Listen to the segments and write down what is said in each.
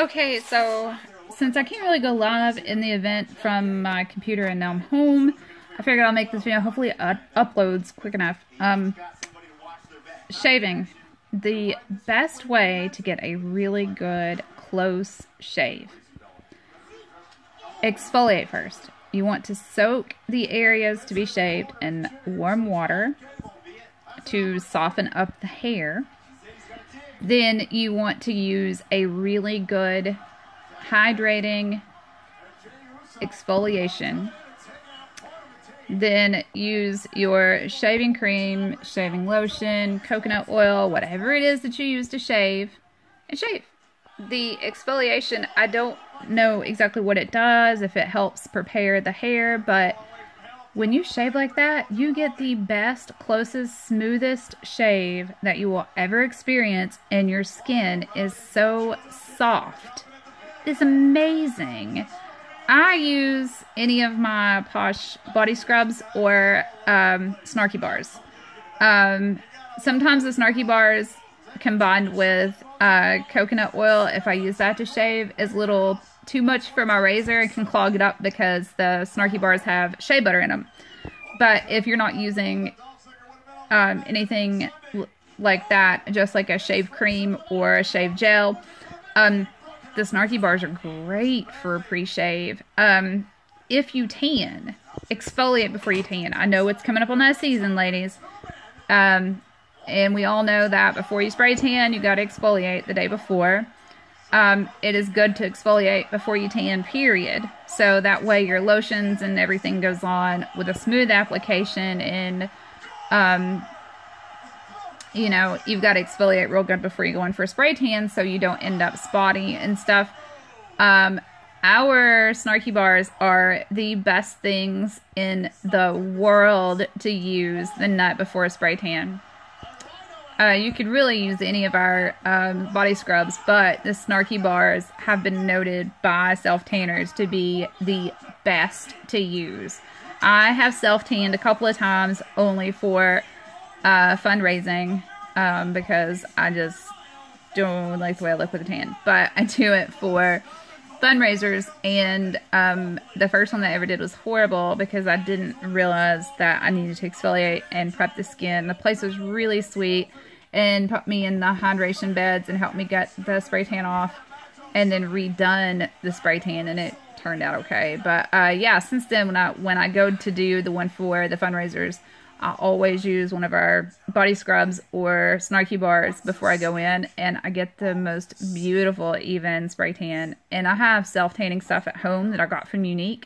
Okay, so since I can't really go live in the event from my computer and now I'm home, I figured I'll make this video. Hopefully it uploads quick enough. Um, shaving. The best way to get a really good close shave. Exfoliate first. You want to soak the areas to be shaved in warm water to soften up the hair then you want to use a really good hydrating exfoliation. Then use your shaving cream, shaving lotion, coconut oil, whatever it is that you use to shave, and shave. The exfoliation, I don't know exactly what it does, if it helps prepare the hair, but when you shave like that, you get the best, closest, smoothest shave that you will ever experience, and your skin is so soft. It's amazing. I use any of my Posh body scrubs or um, Snarky bars. Um, sometimes the Snarky bars combined with uh, coconut oil, if I use that to shave, is little too much for my razor and can clog it up because the snarky bars have shea butter in them. But if you're not using um, anything like that, just like a shave cream or a shave gel, um, the snarky bars are great for pre-shave. Um, if you tan, exfoliate before you tan. I know it's coming up on that season, ladies. Um, and we all know that before you spray tan, you got to exfoliate the day before um, it is good to exfoliate before you tan, period. So that way your lotions and everything goes on with a smooth application and, um, you know, you've got to exfoliate real good before you go in for a spray tan so you don't end up spotty and stuff. Um, our snarky bars are the best things in the world to use the night before a spray tan. Uh, you could really use any of our um, body scrubs, but the Snarky bars have been noted by self tanners to be the best to use. I have self tanned a couple of times only for uh, fundraising um, because I just don't like the way I look with a tan, but I do it for fundraisers and um, the first one that I ever did was horrible because I didn't realize that I needed to exfoliate and prep the skin. The place was really sweet and put me in the hydration beds and helped me get the spray tan off and then redone the spray tan and it turned out okay. But uh, yeah, since then when I when I go to do the one for the fundraisers, I always use one of our body scrubs or snarky bars before I go in and I get the most beautiful even spray tan. And I have self-tanning stuff at home that I got from Younique.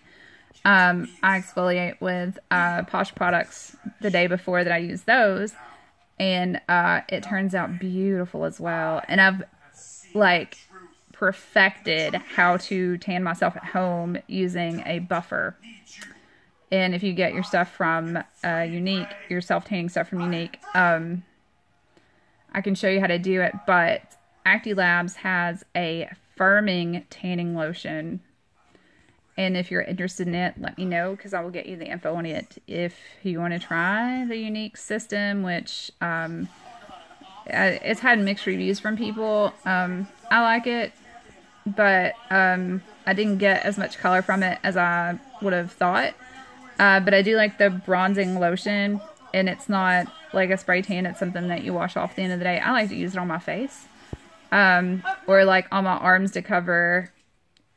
Um, I exfoliate with uh, Posh products the day before that I use those and uh, it turns out beautiful as well. And I've like perfected how to tan myself at home using a buffer. And if you get your stuff from uh, Younique, your self tanning stuff from Younique, um, I can show you how to do it. But Acti Labs has a firming tanning lotion and if you're interested in it, let me know because I will get you the info on it. If you want to try the Younique system, which um, it's had mixed reviews from people, um, I like it, but um, I didn't get as much color from it as I would have thought. Uh, but I do like the bronzing lotion, and it's not like a spray tan. It's something that you wash off at the end of the day. I like to use it on my face. Um, or like on my arms to cover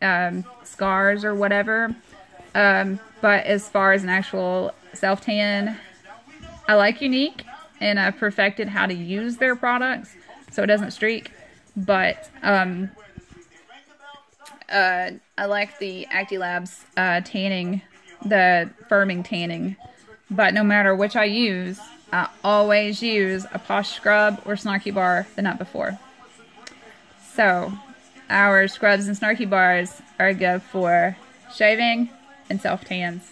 um, scars or whatever. Um, but as far as an actual self tan, I like Younique, and I've perfected how to use their products so it doesn't streak. But um, uh, I like the ActiLabs uh, tanning, the firming tanning. But no matter which I use, I always use a Posh Scrub or Snarky Bar the night before. So, our scrubs and snarky bars are good for shaving and self tans.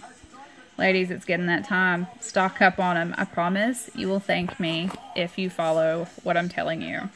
Ladies, it's getting that time. Stock up on them. I promise you will thank me if you follow what I'm telling you.